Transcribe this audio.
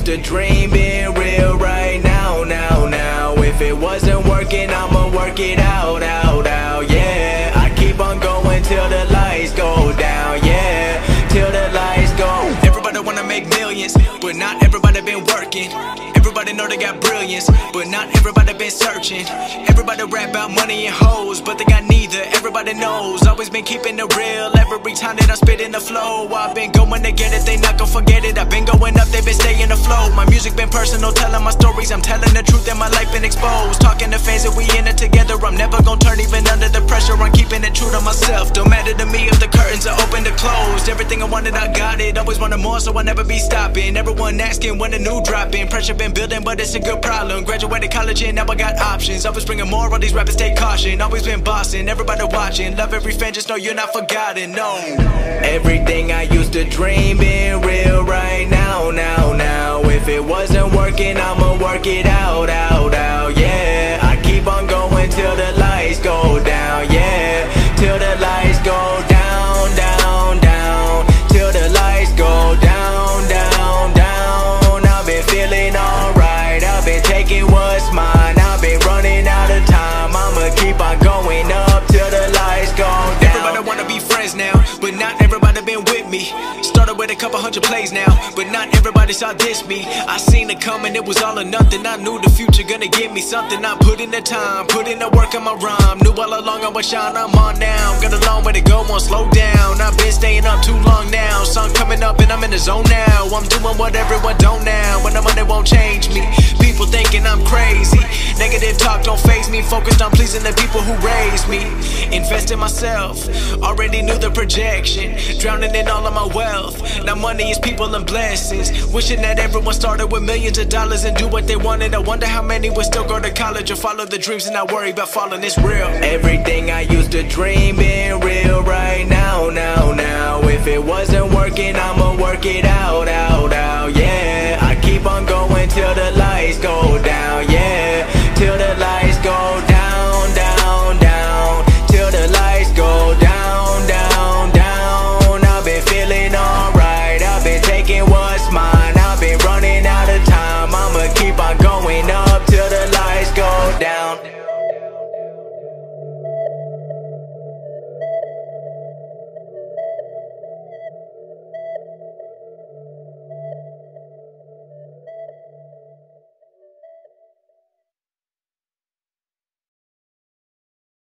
Used to dream being real right now, now, now. If it wasn't working, I'ma work it out, out, out, yeah. I keep on going till the make millions, but not everybody been working. Everybody know they got brilliance, but not everybody been searching. Everybody rap about money and hoes, but they got neither. Everybody knows, always been keeping it real. Every time that I spit in the flow, I've been going to get it, they not gonna forget it. I've been going up, they been staying afloat. My music been personal, telling my stories. I'm telling the truth, and my life been exposed. Talking to fans that we in it together. I'm never gonna turn even under the pressure. I'm keeping it true to myself. Don't matter to me if closed. Everything I wanted, I got it. Always wanted more, so I never be stopping. Everyone asking when a new drop in. Pressure been building, but it's a good problem. Graduated college and now I got options. Always bringing more, all these rappers take caution. Always been bossing, everybody watching. Love every fan, just know you're not forgotten. No. Everything I used to dream being real right now, now, now. If it wasn't working, I'ma work it out, out, out, yeah. Now, but not everybody been with me. Started with a couple hundred plays now, but not everybody saw this me. I seen it coming, it was all or nothing. I knew the future gonna give me something. I put in the time, put in the work on my rhyme. Knew all along I was shine, I'm on now. Got a long way to go, won't slow down. I've been staying up too long now. Sun coming up and I'm in the zone now. I'm doing what everyone don't now. When the money won't change me. People thinking talk don't faze me. Focused on pleasing the people who raised me. Invest in myself. Already knew the projection. Drowning in all of my wealth. Now money is people and blessings. Wishing that everyone started with millions of dollars and do what they wanted. I wonder how many would still go to college or follow the dreams and not worry about falling. It's real. Everything I used to dream being real right now, now, now. If it wasn't working, I'ma work it out, out, down.